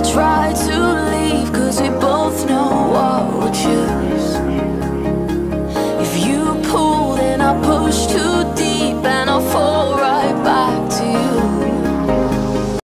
I try to leave Cause we both know what we're